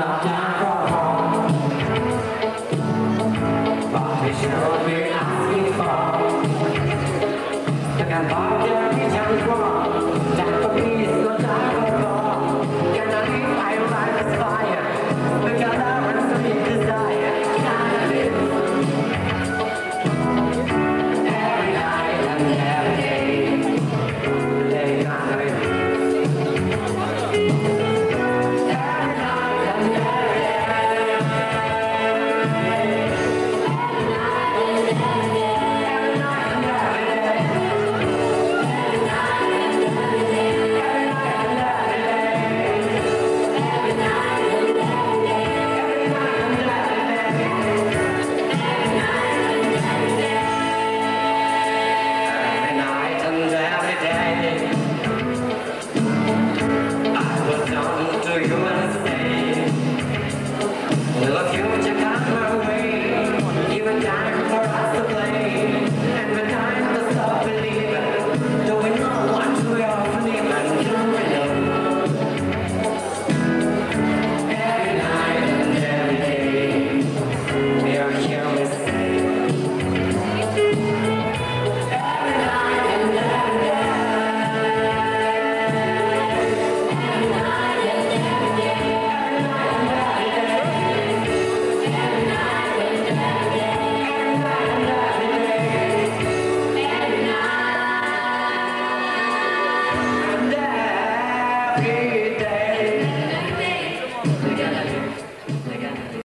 not time for home. But we should be Car Bob a Johnny Swan.